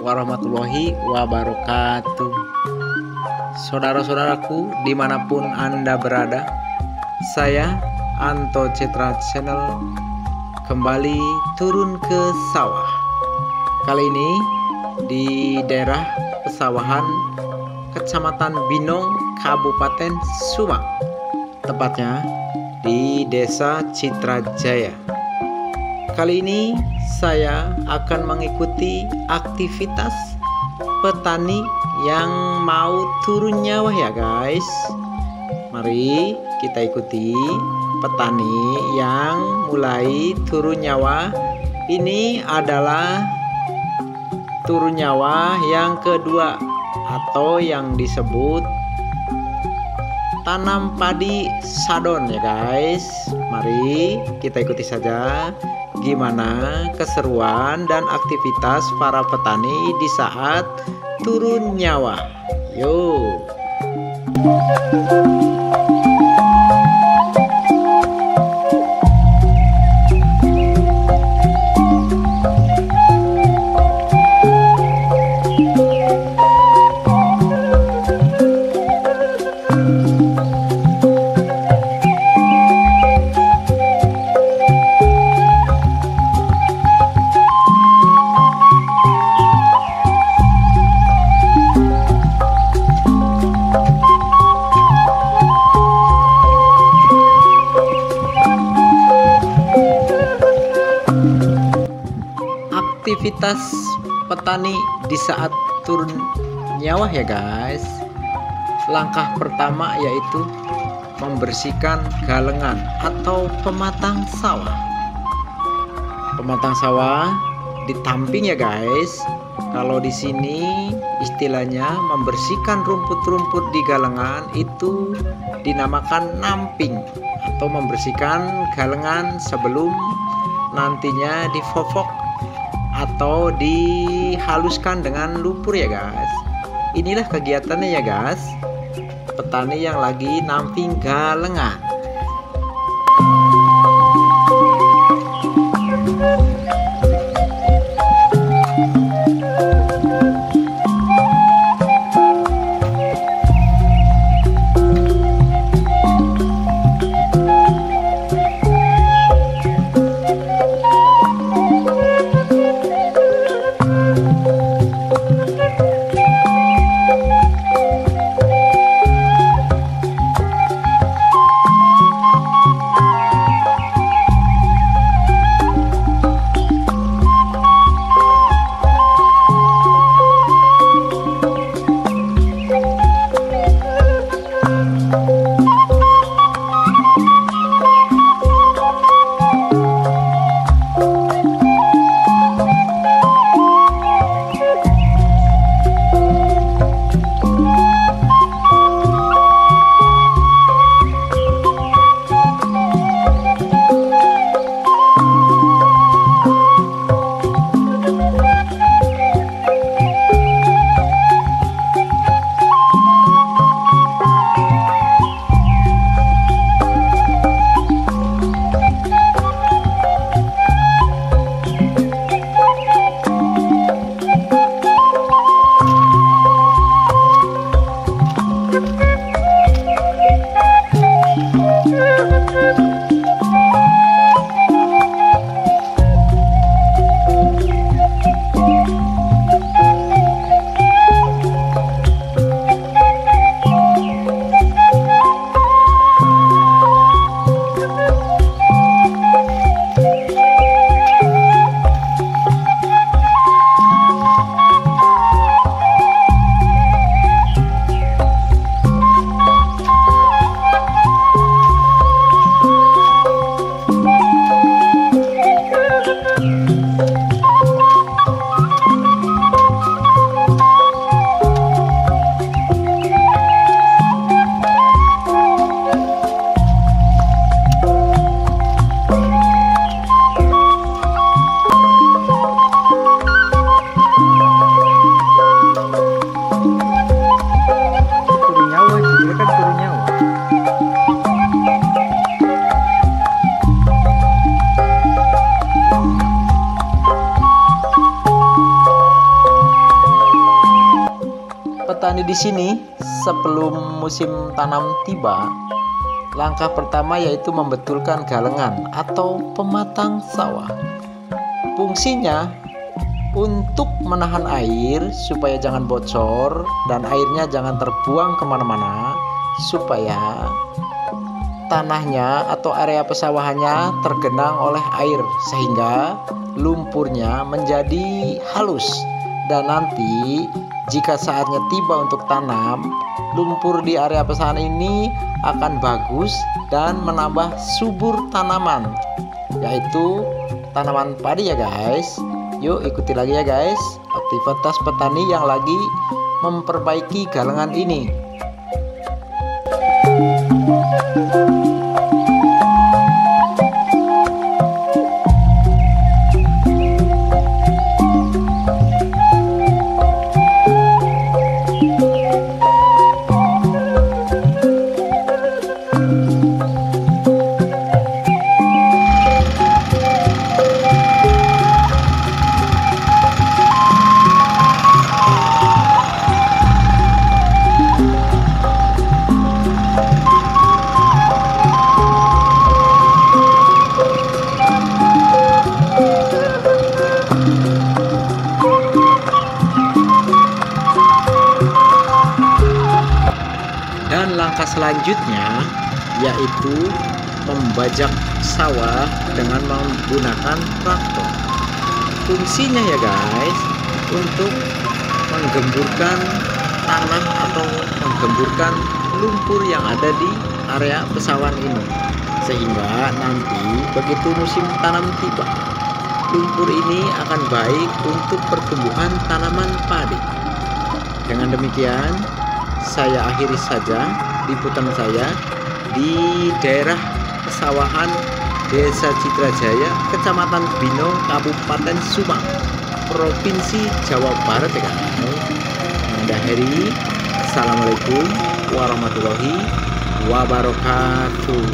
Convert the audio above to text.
Warahmatullahi wabarakatuh. Saudara-saudaraku di mana pun Anda berada Saya Anto Citra Channel Kembali turun ke sawah. Kali ini di daerah pesawahan Kecamatan Binong, Kabupaten Subang. Tepatnya di Desa Citra Jaya Kali ini saya akan mengikuti aktivitas petani yang mau turun nyawa ya guys. Mari kita ikuti petani yang mulai turun nyawa. Ini adalah turun nyawa yang kedua atau yang disebut tanam padi sadon ya guys. Mari kita ikuti saja gimana keseruan dan aktivitas para petani di saat turun nyawa. Yuk. Aktivitas petani di saat turun nyawa ya guys. Langkah pertama yaitu membersihkan galengan atau pematang sawah. Pematang sawah ditamping ya guys. Kalau di sini istilahnya membersihkan rumput-rumput di galengan itu dinamakan namping atau membersihkan galengan sebelum nantinya difofok atau dihaluskan dengan lumpur ya guys. Inilah kegiatannya ya guys. Petani yang lagi namping galengan petani di sini sebelum musim tanam tiba, langkah pertama yaitu membetulkan galengan atau pematang sawah. Fungsinya untuk menahan air supaya jangan bocor dan airnya jangan terbuang ke mana-mana supaya tanahnya atau area pesawahannya tergenang oleh air sehingga lumpurnya menjadi halus dan nanti jika saatnya tiba untuk tanam lumpur di area pesawahan ini akan bagus dan menambah subur tanaman yaitu tanaman padi ya guys. Yuk ikuti lagi ya guys. Aktivitas petani yang lagi memperbaiki galengan ini. dan langkah selanjutnya yaitu membajak sawah dengan menggunakan traktor. Fungsinya ya guys untuk menggemburkan tanah atau menggemburkan lumpur yang ada di area pesawahan ini. Sehingga nanti begitu musim tanam tiba lumpur ini akan baik untuk pertumbuhan tanaman padi. Dengan demikian saya akhiri saja liputan saya di daerah pesawahan Desa Citrajaya, Kecamatan Bino, Kabupaten Subang, Provinsi Jawa Barat ya guys. Mengakhiri, Assalamualaikum warahmatullahi wabarakatuh.